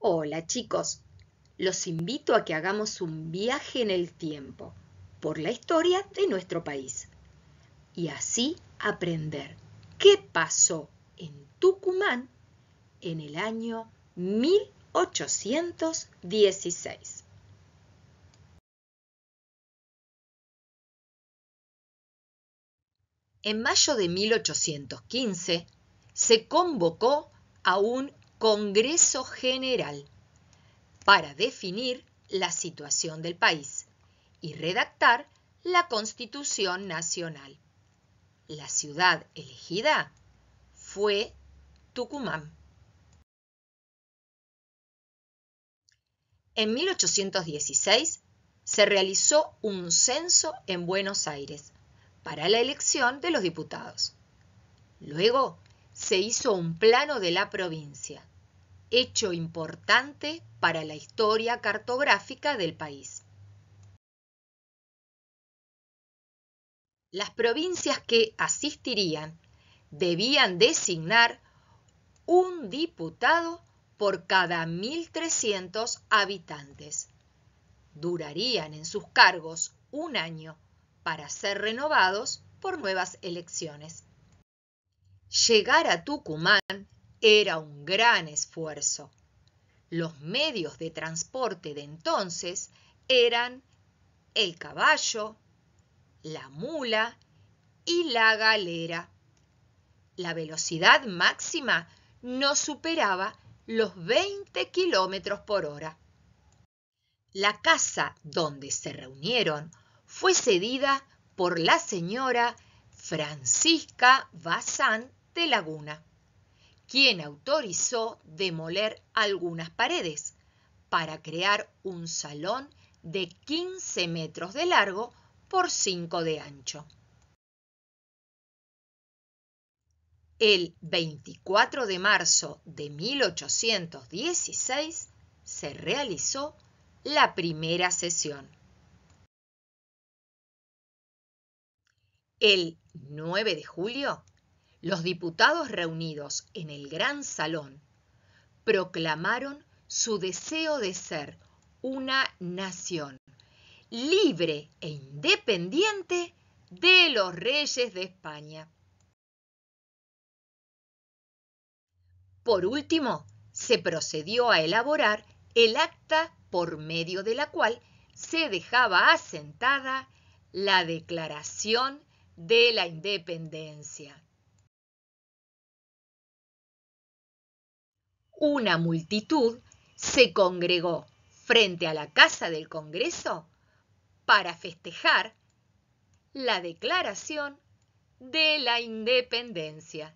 Hola chicos, los invito a que hagamos un viaje en el tiempo por la historia de nuestro país y así aprender qué pasó en Tucumán en el año 1816. En mayo de 1815 se convocó a un Congreso General para definir la situación del país y redactar la Constitución Nacional. La ciudad elegida fue Tucumán. En 1816 se realizó un censo en Buenos Aires para la elección de los diputados. Luego se hizo un plano de la provincia, hecho importante para la historia cartográfica del país. Las provincias que asistirían debían designar un diputado por cada 1.300 habitantes. Durarían en sus cargos un año para ser renovados por nuevas elecciones. Llegar a Tucumán era un gran esfuerzo. Los medios de transporte de entonces eran el caballo, la mula y la galera. La velocidad máxima no superaba los 20 kilómetros por hora. La casa donde se reunieron fue cedida por la señora Francisca Bazán de Laguna, quien autorizó demoler algunas paredes para crear un salón de 15 metros de largo por 5 de ancho. El 24 de marzo de 1816 se realizó la primera sesión. El 9 de julio los diputados reunidos en el Gran Salón proclamaron su deseo de ser una nación libre e independiente de los reyes de España. Por último, se procedió a elaborar el acta por medio de la cual se dejaba asentada la Declaración de la Independencia. Una multitud se congregó frente a la Casa del Congreso para festejar la declaración de la independencia.